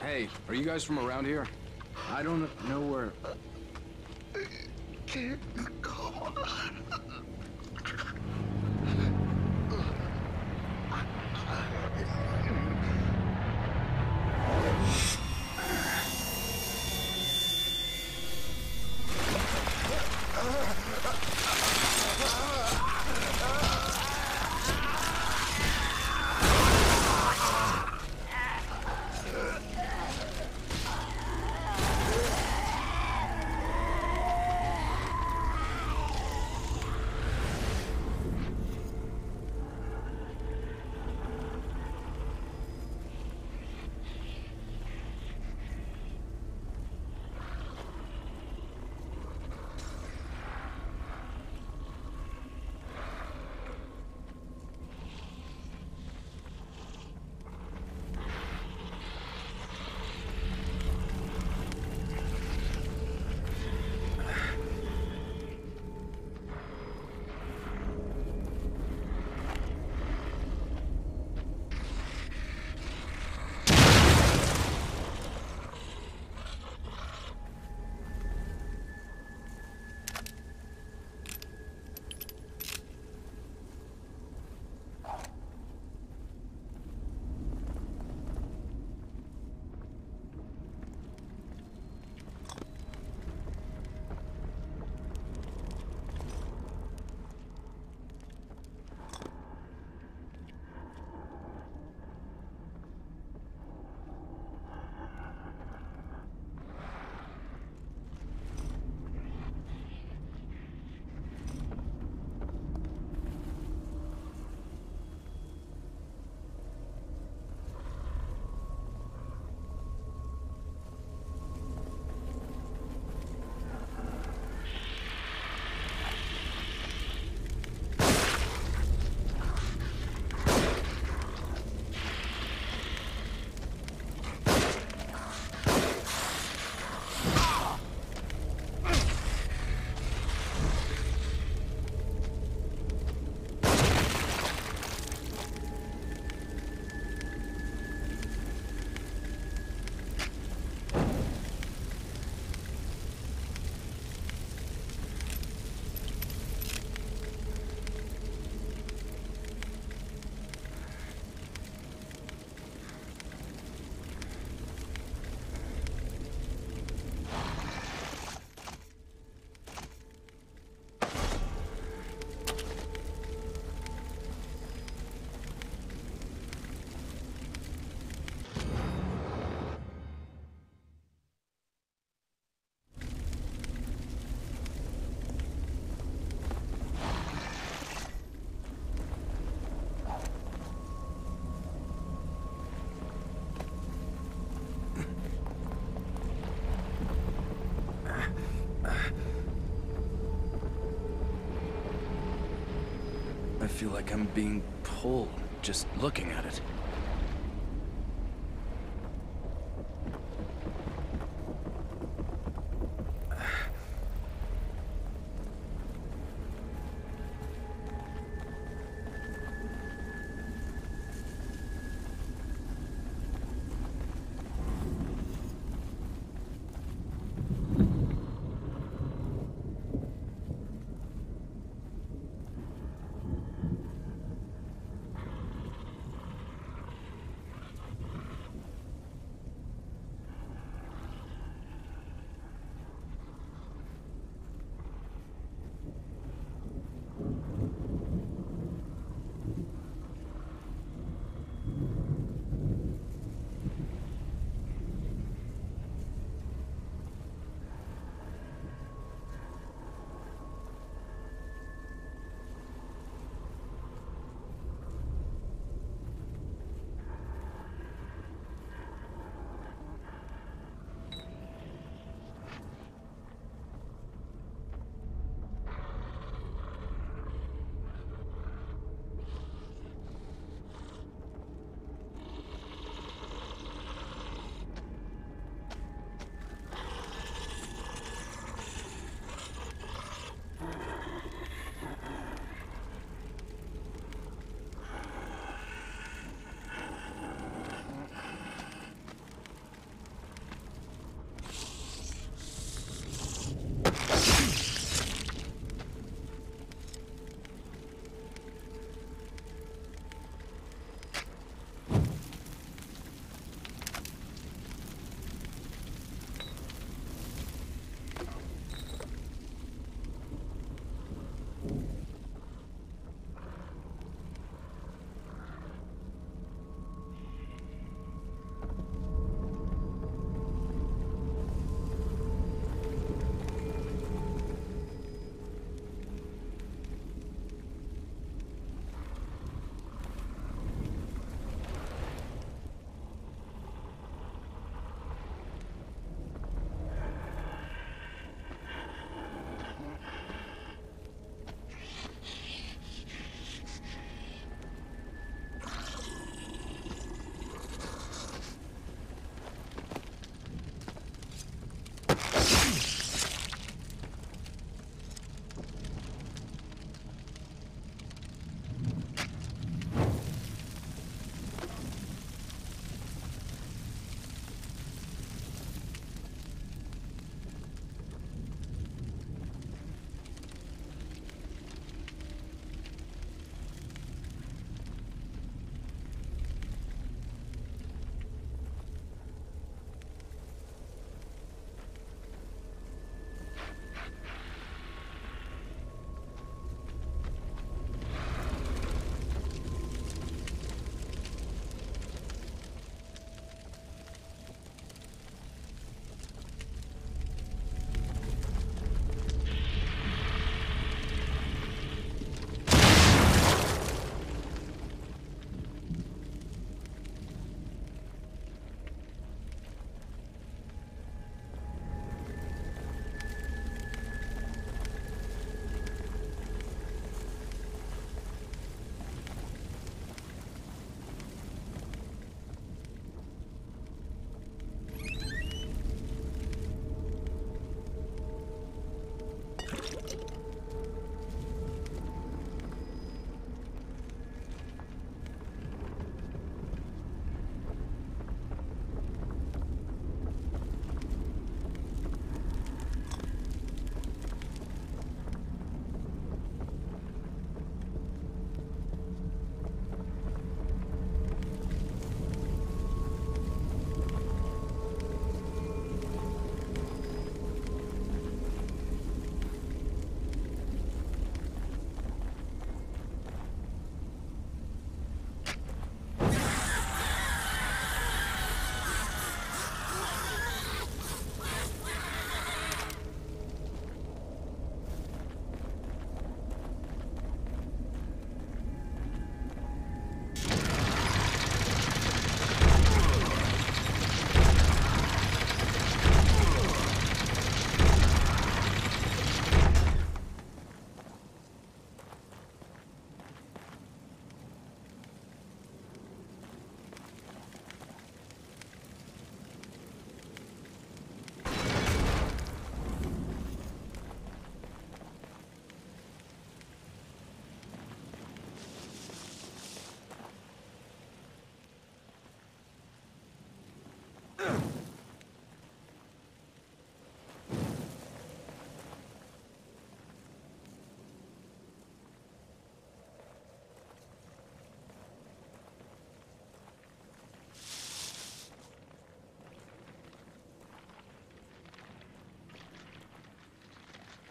Hey, are you guys from around here? I don't know where... Can't go I feel like I'm being pulled just looking at it.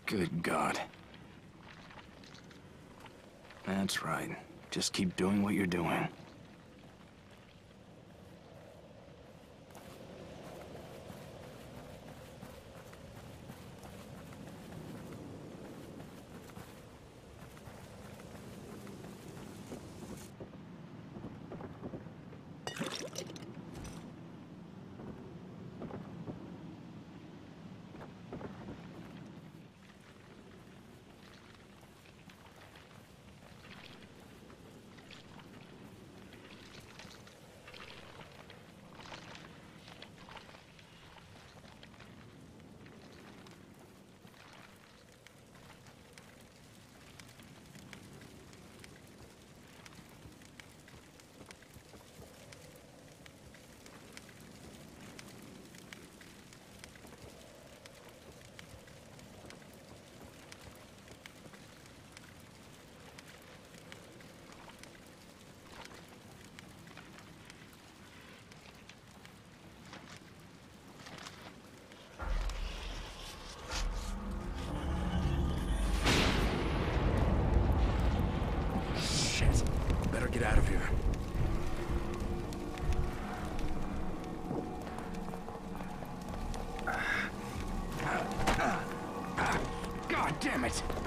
Good God. That's right. Just keep doing what you're doing. it!